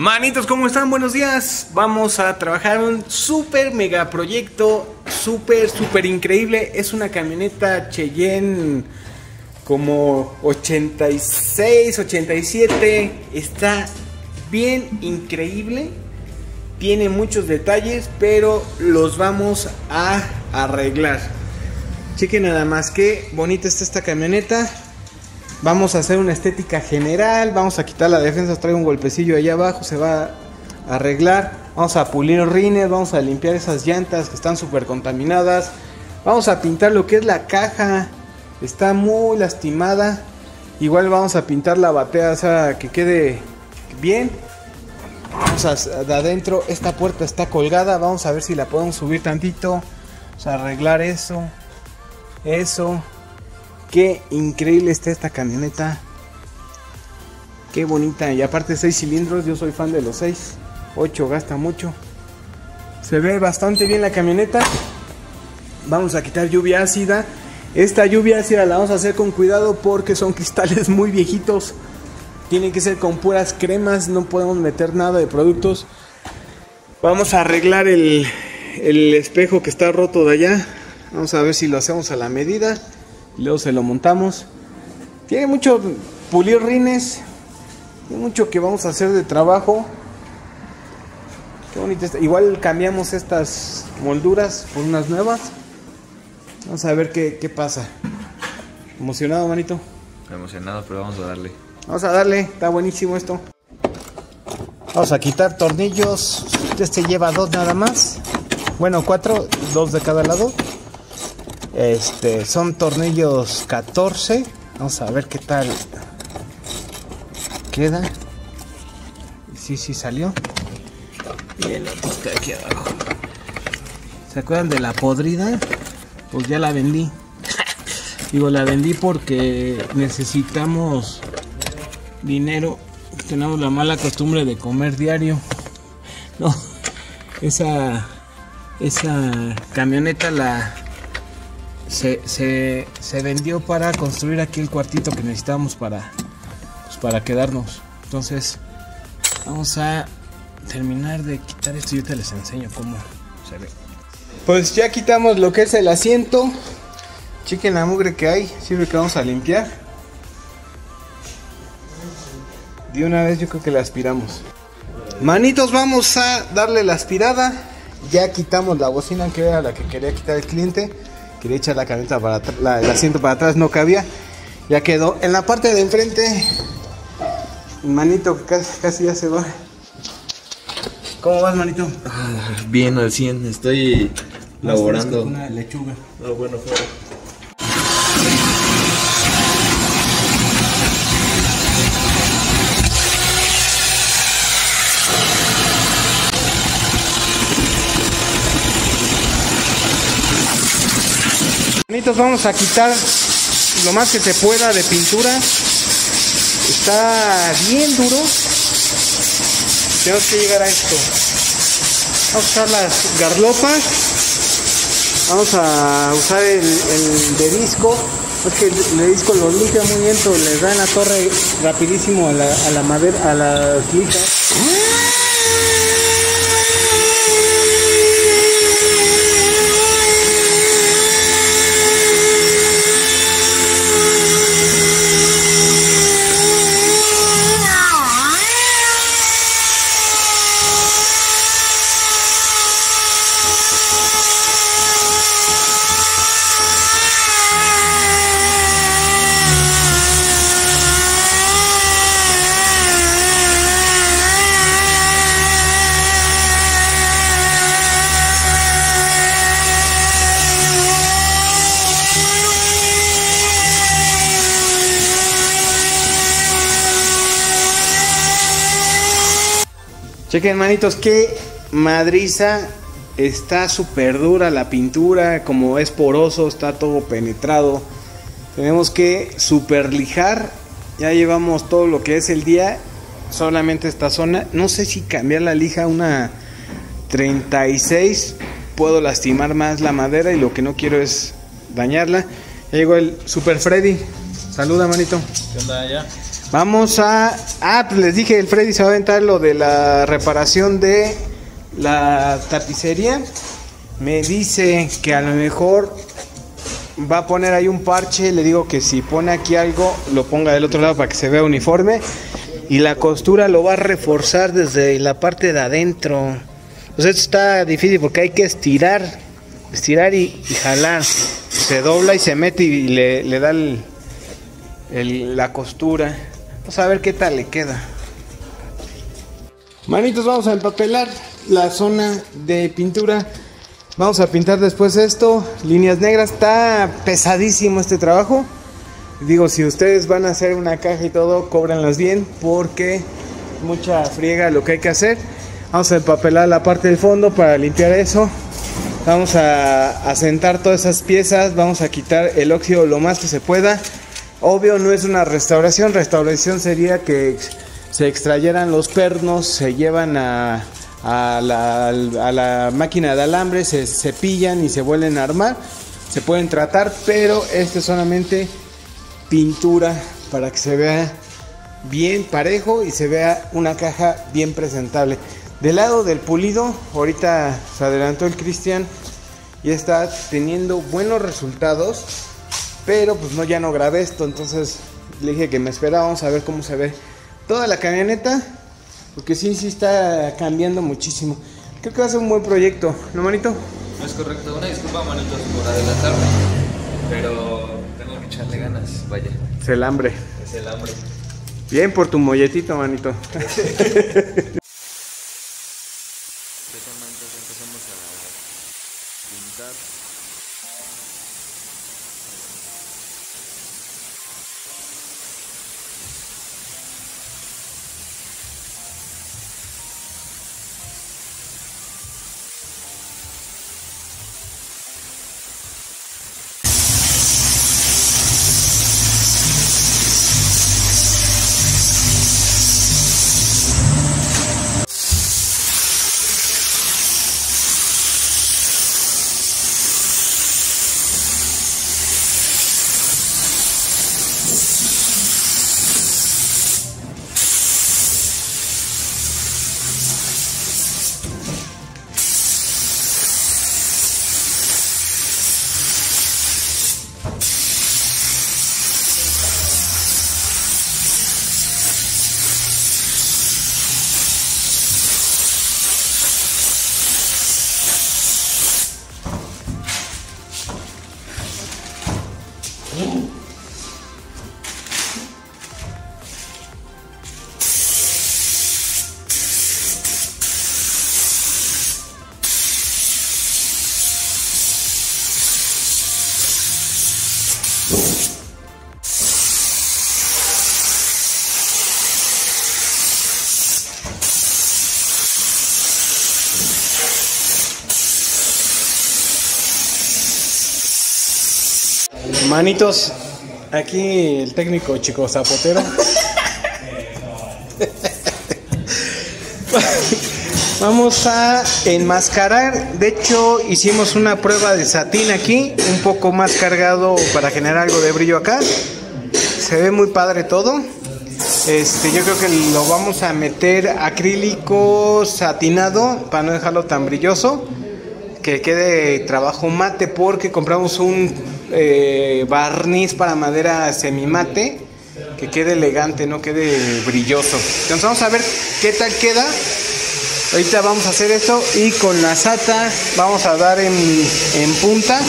Manitos, ¿cómo están? Buenos días. Vamos a trabajar un super mega proyecto, súper, súper increíble. Es una camioneta Cheyenne como 86, 87. Está bien increíble. Tiene muchos detalles, pero los vamos a arreglar. Chequen nada más que bonita está esta camioneta. Vamos a hacer una estética general, vamos a quitar la defensa, traigo un golpecillo allá abajo, se va a arreglar. Vamos a pulir rines, vamos a limpiar esas llantas que están súper contaminadas. Vamos a pintar lo que es la caja, está muy lastimada. Igual vamos a pintar la batea, o sea, que quede bien. Vamos a, de adentro, esta puerta está colgada, vamos a ver si la podemos subir tantito. Vamos a arreglar eso, eso. Qué increíble está esta camioneta. Qué bonita. Y aparte 6 cilindros, yo soy fan de los 6. 8 gasta mucho. Se ve bastante bien la camioneta. Vamos a quitar lluvia ácida. Esta lluvia ácida la vamos a hacer con cuidado porque son cristales muy viejitos. Tienen que ser con puras cremas, no podemos meter nada de productos. Vamos a arreglar el, el espejo que está roto de allá. Vamos a ver si lo hacemos a la medida luego se lo montamos. Tiene mucho pulir rines, tiene mucho que vamos a hacer de trabajo. Qué bonito está. Igual cambiamos estas molduras por unas nuevas. Vamos a ver qué, qué pasa. ¿Emocionado, manito? Emocionado, pero vamos a darle. Vamos a darle, está buenísimo esto. Vamos a quitar tornillos. Este lleva dos nada más. Bueno, cuatro, dos de cada lado. Este, son tornillos 14. Vamos a ver qué tal queda. Sí, sí salió. Y el otro está aquí abajo. ¿Se acuerdan de la podrida? Pues ya la vendí. Digo, la vendí porque necesitamos dinero. Tenemos la mala costumbre de comer diario. No, esa, esa camioneta la, se, se, vendió para construir aquí el cuartito que necesitábamos para, pues, para quedarnos. Entonces, vamos a terminar de quitar esto y yo te les enseño cómo se ve. Pues ya quitamos lo que es el asiento. Chequen la mugre que hay. Sirve que vamos a limpiar. De una vez yo creo que la aspiramos. Manitos, vamos a darle la aspirada. Ya quitamos la bocina que era la que quería quitar el cliente. Quería echar la camioneta para el asiento para atrás, no cabía. Ya quedó. En la parte de enfrente, manito casi, ya se va. ¿Cómo vas, manito? Ah, bien, al 100. Estoy laborando. Una lechuga. No, bueno, fuera. Vamos a quitar lo más que se pueda de pintura. Está bien duro. Tenemos que llegar a esto. Vamos a usar las garlopas. Vamos a usar el, de disco. Es que el de disco lo limpia muy lento, le da en la torre rapidísimo a la, a la madera, a las lijas. Chequen, manitos, qué madriza. Está súper dura la pintura, como es poroso, está todo penetrado. Tenemos que super lijar. Ya llevamos todo lo que es el día. Solamente esta zona. No sé si cambiar la lija a una 36. Puedo lastimar más la madera y lo que no quiero es dañarla. Ya llegó el Super Freddy. Saluda, manito. ¿Qué onda ya? Vamos a... Ah, pues les dije, el Freddy se va a aventar lo de la reparación de la tapicería. Me dice que a lo mejor va a poner ahí un parche. Le digo que si pone aquí algo, lo ponga del otro lado para que se vea uniforme. Y la costura lo va a reforzar desde la parte de adentro. Pues esto está difícil porque hay que estirar, estirar y, y jalar. Se dobla y se mete y le, da la costura. Vamos a ver qué tal le queda. Manitos, vamos a empapelar la zona de pintura. Vamos a pintar después esto, líneas negras. Está pesadísimo este trabajo. Digo, si ustedes van a hacer una caja y todo, cóbranlas bien porque mucha friega lo que hay que hacer. Vamos a empapelar la parte del fondo para limpiar eso. Vamos a, a sentar todas esas piezas. Vamos a quitar el óxido lo más que se pueda. Obvio no es una restauración. Restauración sería que se extrayeran los pernos, se llevan a, la máquina de alambre, se cepillan y se vuelven a armar. Se pueden tratar, pero este es solamente pintura para que se vea bien parejo y se vea una caja bien presentable. Del lado del pulido, ahorita se adelantó el Cristian y está teniendo buenos resultados, pero pues no ya no grabé esto, entonces le dije que me esperaba, vamos a ver cómo se ve toda la camioneta, porque sí, sí está cambiando muchísimo. Creo que va a ser un buen proyecto, ¿no, manito? Es correcto. Una disculpa, manitos, por adelantarme. Pero tengo que echarle ganas. Vaya, Es el hambre. es el hambre. Bien por tu molletito, manito. Empezamos a pintar. Manitos, aquí el técnico chico zapotero. Vamos a enmascarar. De hecho, hicimos una prueba de satín aquí, un poco más cargado para generar algo de brillo acá. Se ve muy padre todo. Este, yo creo que lo vamos a meter acrílico satinado para no dejarlo tan brilloso que quede trabajo mate porque compramos un eh, barniz para madera semimate que quede elegante, no quede brilloso. Entonces vamos a ver qué tal queda. Ahorita vamos a hacer esto y con la sata vamos a dar en, en punta,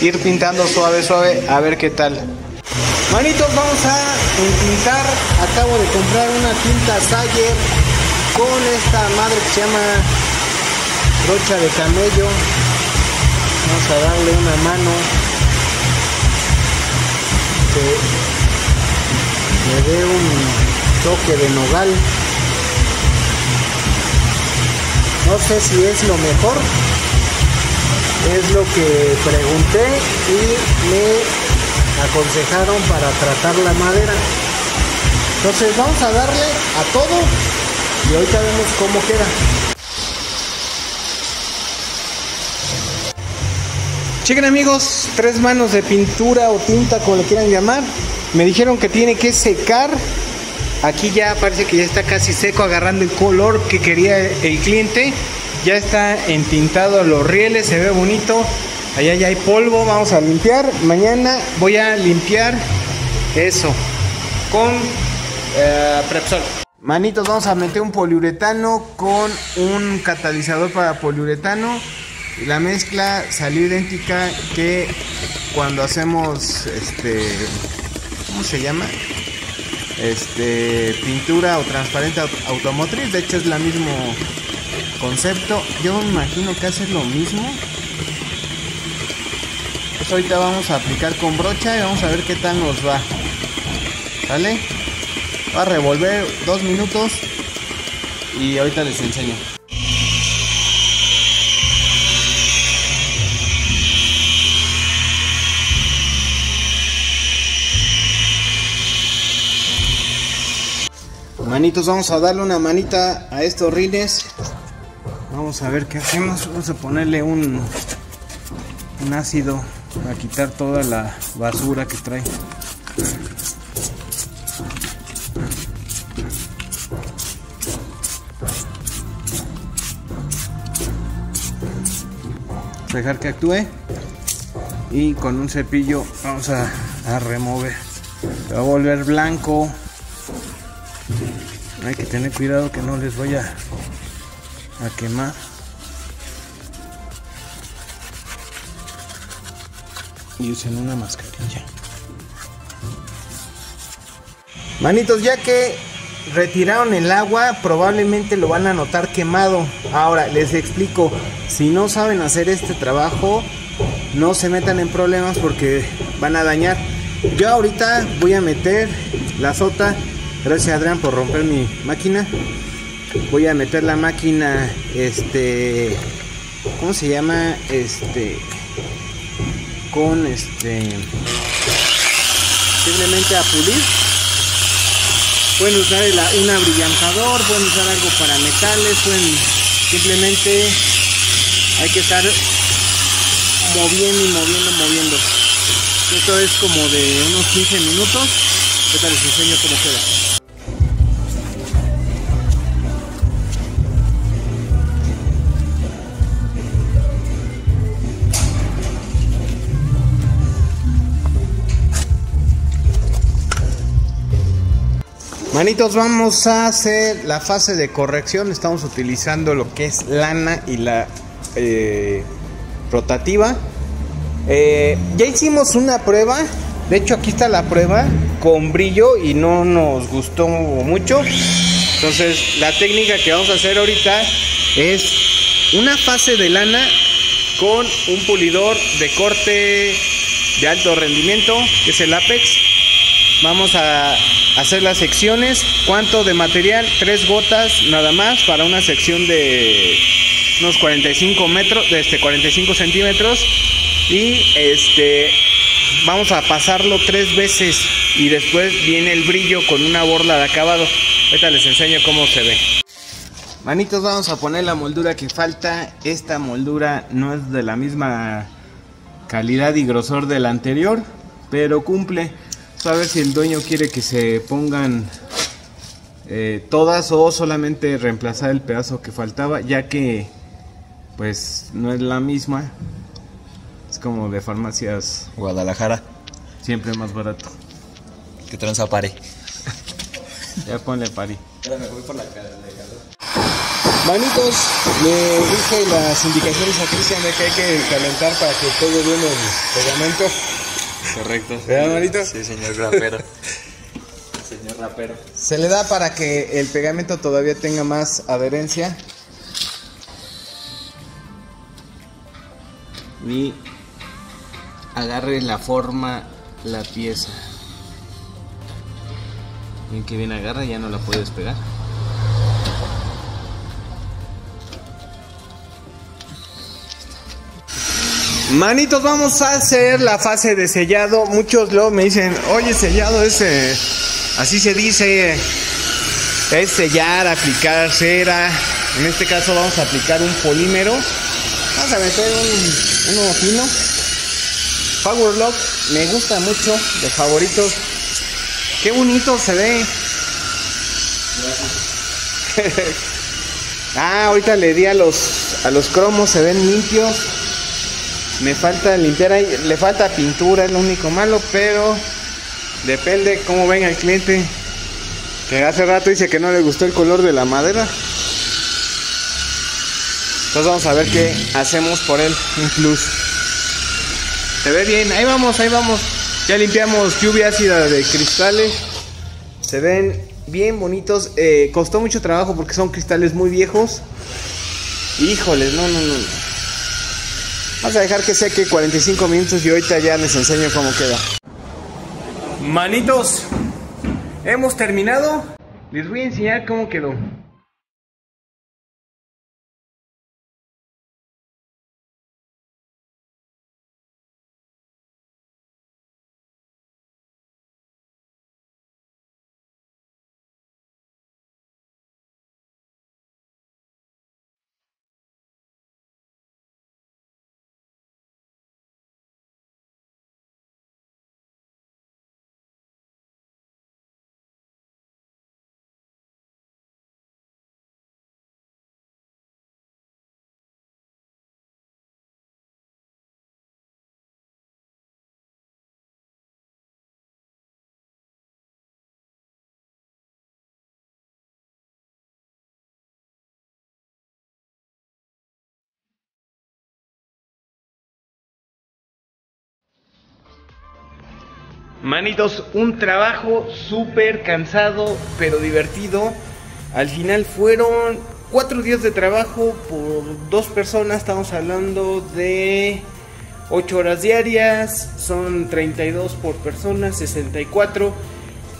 ir pintando suave, suave, a ver qué tal. Manitos, vamos a pintar. Acabo de comprar una tinta Sayer con esta madre que se llama brocha de camello. Vamos a darle una mano. Que le dé un toque de nogal. No sé si es lo mejor. Es lo que pregunté y me aconsejaron para tratar la madera. Entonces vamos a darle a todo y ahorita vemos cómo queda. Chequen amigos, tres manos de pintura o tinta como le quieran llamar. Me dijeron que tiene que secar Aquí ya parece que ya está casi seco, agarrando el color que quería el cliente. Ya está entintado los rieles, se ve bonito. Allá ya hay polvo, vamos a limpiar. Mañana voy a limpiar eso con eh, Prepsol. Manitos, vamos a meter un poliuretano con un catalizador para poliuretano. La mezcla salió idéntica que cuando hacemos este. ¿Cómo se llama? Este. Pintura o transparente automotriz. De hecho, es el mismo concepto. Yo me imagino que hace lo mismo. Pues ahorita vamos a aplicar con brocha y vamos a ver qué tal nos va. ¿Sale? Va a revolver dos minutos y ahorita les enseño. Manitos, vamos a darle una manita a estos rines. Vamos a ver qué hacemos. Vamos a ponerle un, un ácido para quitar toda la basura que trae. dejar que actúe y con un cepillo vamos a, remover va a volver blanco hay que tener cuidado que no les vaya a quemar y usen una mascarilla manitos ya que retiraron el agua, probablemente lo van a notar quemado. Ahora, les explico, si no saben hacer este trabajo, no se metan en problemas porque van a dañar. Yo ahorita voy a meter la sota, gracias Adrián por romper mi máquina. Voy a meter la máquina, este, ¿cómo se llama? Este, con este, simplemente a pulir pueden usar un abrillantador, pueden usar algo para metales, pueden simplemente hay que estar moviendo y moviendo, moviendo. Esto es como de unos 15 minutos. Ahorita les enseño cómo queda. Manitos, vamos a hacer la fase de corrección. Estamos utilizando lo que es lana y la eh, rotativa. Eh, ya hicimos una prueba. De hecho, aquí está la prueba con brillo y no nos gustó mucho. Entonces, la técnica que vamos a hacer ahorita es una fase de lana con un pulidor de corte de alto rendimiento, que es el Apex. Vamos a hacer las secciones. ¿Cuánto de material? Tres gotas nada más para una sección de unos 45 metros, de este 45 centímetros. Y este vamos a pasarlo tres veces y después viene el brillo con una borla de acabado. Ahorita les enseño cómo se ve. Manitos, vamos a poner la moldura que falta. Esta moldura no es de la misma calidad y grosor de la anterior, pero cumple a ver si el dueño quiere que se pongan eh, todas o solamente reemplazar el pedazo que faltaba, ya que pues no es la misma. Es como de farmacias Guadalajara. Siempre más barato. Que tranza pare. ya ponle pari. Manitos, le dije las indicaciones a Cristian de que hay que calentar para que pegue bien el pegamento. Correcto. ¿Verdad, Sí, señor rapero. señor rapero. Se le da para que el pegamento todavía tenga más adherencia. Y agarre la forma la pieza. Bien que bien agarra, ya no la puedes pegar. Manitos, vamos a hacer la fase de sellado. Muchos luego me dicen, oye, sellado ese, así se dice, es sellar, aplicar cera. En este caso vamos a aplicar un polímero. Vamos a meter un, uno fino. Power Lock, me gusta mucho, de favoritos. Qué bonito se ve. ah, ahorita le di a los, a los cromos, se ven limpios. Me falta limpiar ahí, le falta pintura, es lo único malo, pero depende cómo venga el cliente. Que hace rato dice que no le gustó el color de la madera. Entonces vamos a ver qué hacemos por él, un plus. Se ve bien, ahí vamos, ahí vamos. Ya limpiamos lluvia ácida de cristales. Se ven bien bonitos. Eh, costó mucho trabajo porque son cristales muy viejos. Híjoles, no, no, no. Vamos a dejar que seque 45 minutos y ahorita ya les enseño cómo queda. Manitos, hemos terminado. Les voy a enseñar cómo quedó. Manitos, un trabajo súper cansado, pero divertido. Al final fueron cuatro días de trabajo por dos personas. Estamos hablando de 8 horas diarias. Son 32 por persona, 64.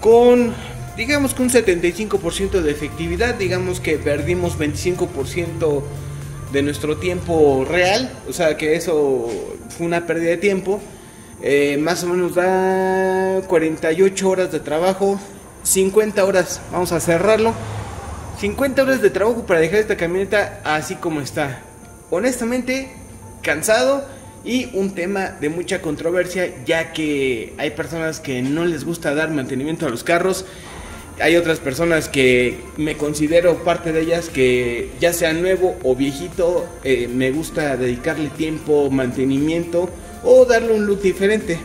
Con, digamos que un 75% de efectividad. Digamos que perdimos 25% de nuestro tiempo real. O sea que eso fue una pérdida de tiempo. Eh, más o menos da 48 horas de trabajo, 50 horas, vamos a cerrarlo. 50 horas de trabajo para dejar esta camioneta así como está. Honestamente, cansado y un tema de mucha controversia ya que hay personas que no les gusta dar mantenimiento a los carros. Hay otras personas que me considero parte de ellas que ya sea nuevo o viejito, eh, me gusta dedicarle tiempo, mantenimiento o darle un look diferente.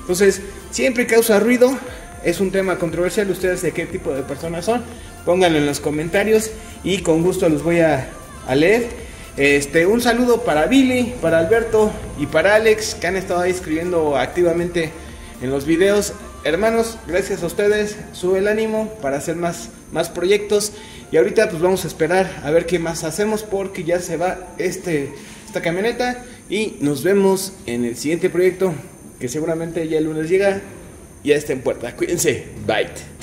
Entonces, siempre causa ruido, es un tema controversial, ustedes de qué tipo de personas son, pónganlo en los comentarios y con gusto los voy a, leer. Este, un saludo para Billy, para Alberto y para Alex que han estado ahí escribiendo activamente en los videos. Hermanos, gracias a ustedes, sube el ánimo para hacer más, más proyectos y ahorita pues vamos a esperar a ver qué más hacemos porque ya se va este, esta camioneta y nos vemos en el siguiente proyecto que seguramente ya el lunes llega. Ya está en puerta. Cuídense. Bye.